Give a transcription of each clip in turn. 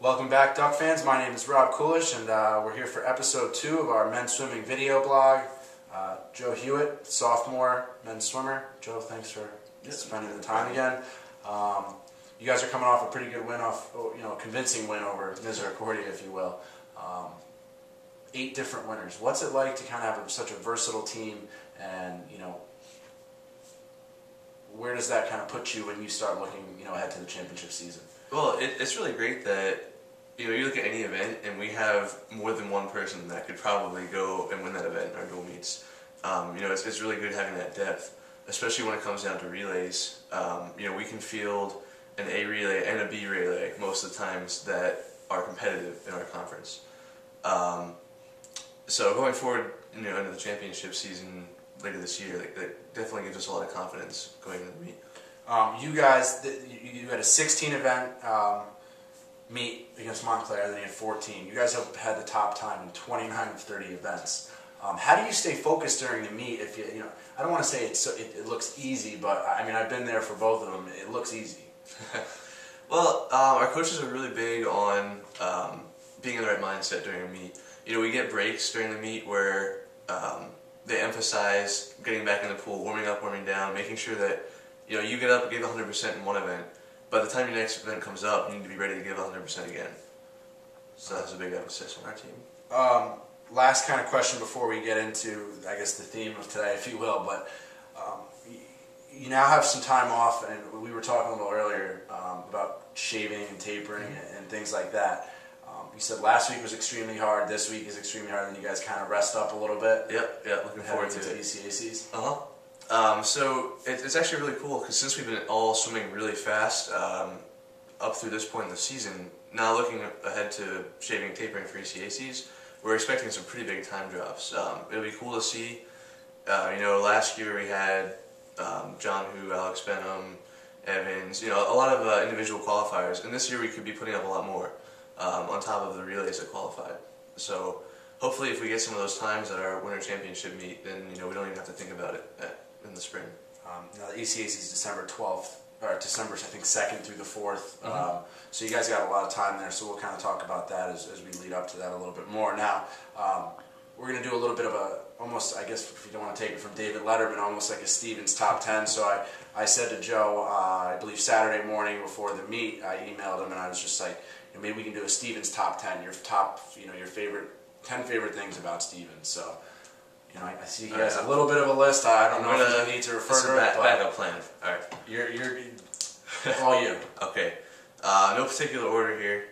Welcome back, Duck fans. My name is Rob Kulish, and uh, we're here for episode two of our men's swimming video blog. Uh, Joe Huyett, sophomore men's swimmer. Joe, thanks for spending the time again. Um, you guys are coming off a pretty good win, off oh, you know, convincing win over Misericordia, if you will. Um, eight different winners. What's it like to kind of have a, such a versatile team, and you know, where does that kind of put you when you start looking, you know, ahead to the championship season? Well, it, it's really great that you know you look at any event and we have more than one person that could probably go and win that event in our dual meets. Um, you know, it's, it's really good having that depth, especially when it comes down to relays. Um, you know, we can field an A relay and a B relay most of the times that are competitive in our conference. Um, so going forward, you know, into the championship season later this year, that, that definitely gives us a lot of confidence going into the meet. Um, you guys, you you had a 16 event um, meet against Montclair, then you had 14. You guys have had the top time in 29 of 30 events. Um, how do you stay focused during the meet? If you, you know, I don't want to say it's so, it, it looks easy, but I mean I've been there for both of them. It looks easy. Well, um, our coaches are really big on um, being in the right mindset during a meet. You know, we get breaks during the meet where um, they emphasize getting back in the pool, warming up, warming down, making sure that you know you get up and give 100% in one event. By the time your next event comes up, you need to be ready to give 100% again. So that's a big emphasis on our team. Um, last kind of question before we get into, I guess, the theme of today, if you will. But um, you now have some time off, and we were talking a little earlier um, about shaving and tapering and, and things like that. Um, you said last week was extremely hard. This week is extremely hard. Then you guys kind of rest up a little bit. Yep, yep, looking forward to into it. ECACs. Uh huh. Um, so it, it's actually really cool because since we've been all swimming really fast um, up through this point in the season, now looking ahead to shaving tapering for ECACs, we're expecting some pretty big time drops. Um, it'll be cool to see. Uh, you know, last year we had um, John Hu, Alex Benham, Evans, you know, a lot of uh, individual qualifiers, and this year we could be putting up a lot more um, on top of the relays that qualified. So hopefully, if we get some of those times at our winter championship meet, then you know we don't even have to think about it at, in the spring. Um, now the ECAC is December 12th, or December I think 2nd through the 4th. Mhm. Um, so you guys got a lot of time there. So we'll kind of talk about that as, as we lead up to that a little bit more. Now um, we're going to do a little bit of a almost I guess if you don't want to take it from David Letterman, almost like a Stevens top 10. So I I said to Joe, uh, I believe Saturday morning before the meet, I emailed him and I was just like, you know, maybe we can do a Stevens top 10. Your top, you know, your favorite 10 favorite things about Stevens. So. You know, I I see he has a little bit of a list. I don't know if you need to refer to it, back, backup plan. All right. you're, you're all you. Okay. Uh, no particular order here,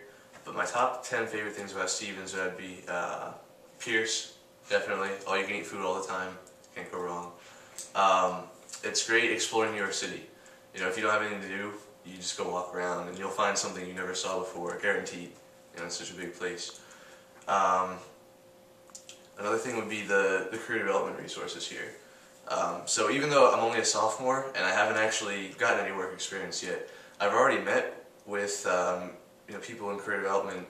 but my top 10 favorite things about Stevens would be uh, Pierce, definitely. All you can eat food all the time. Can't go wrong. Um, it's great exploring New York City. You know, if you don't have anything to do, you just go walk around and you'll find something you never saw before, guaranteed. You know, it's such a big place. Um, another thing would be the, the career development resources here. Um, so even though I'm only a sophomore and I haven't actually gotten any work experience yet, I've already met with um, you know people in career development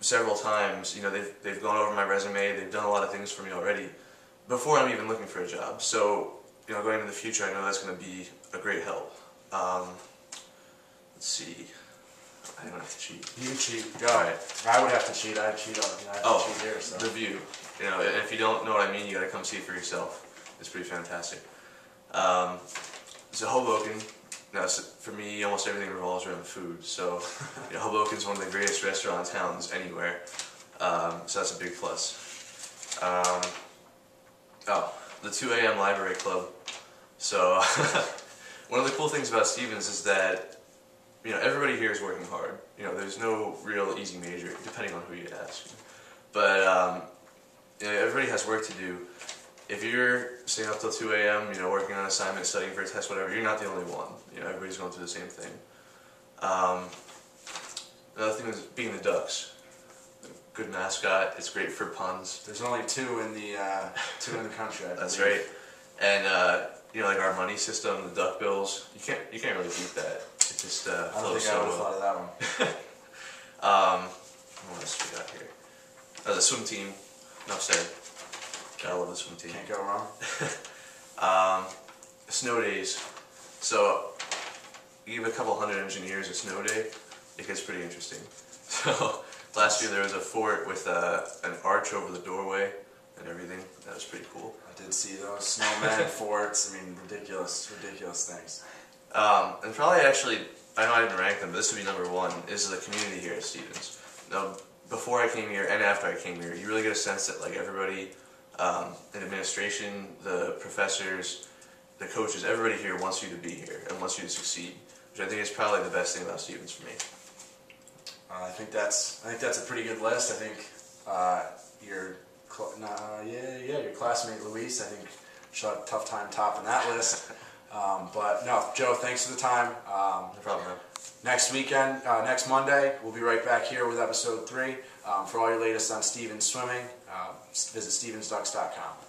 several times. You know they've they've gone over my resume, they've done a lot of things for me already before I'm even looking for a job. So you know going into the future, I know that's going to be a great help. Um, let's see, I don't have to cheat. You cheat. Go. All right. I would have to cheat. I'd cheat on. I have to Oh, cheat here. So. the view. You know, if you don't know what I mean, you got to come see it for yourself. It's pretty fantastic. Um, so Hoboken. Now, for me, almost everything revolves around food. So, you know, Hoboken's one of the greatest restaurant towns anywhere. Um, so that's a big plus. Um, oh, the 2 a.m. Library Club. So, one of the cool things about Stevens is that you know everybody here is working hard. You know, there's no real easy major, depending on who you ask. But um, you know, everybody has work to do. If you're staying up till 2 a.m., you know, working on assignments, studying for a test, whatever, you're not the only one. You know, everybody's going through the same thing. Um, another thing is being the Ducks. Good mascot. It's great for puns. There's only two in the uh, two in the country. I That's right. And uh, you know, like our money system, the duck bills. You can't you can't really beat that. Just uh, I don't think I so would have well. thought of that one. Um, what else we got here? Uh, the swim team. Enough said. Gotta love the swim team. Can't go wrong. Um, snow days. So, you give a couple hundred engineers a snow day, it gets pretty interesting. So last year there was a fort with uh, an arch over the doorway and everything. That was pretty cool. I did see those snowmen, forts. I mean, ridiculous, ridiculous things. Um, and probably actually, I know I didn't rank them, but this would be number one, is the community here at Stevens. Now, before I came here and after I came here, you really get a sense that like everybody um, in administration, the professors, the coaches, everybody here wants you to be here and wants you to succeed, which I think is probably the best thing about Stevens for me. Uh, I think that's I think that's a pretty good list. I think uh, your nah, yeah yeah your classmate Luis I think she'll have a tough time topping that list. Um, but no, Joe, thanks for the time. Um, No problem, man. next weekend, uh, next Monday, we'll be right back here with episode three. Um, for all your latest on Stevens swimming, uh, visit stevensducks.com.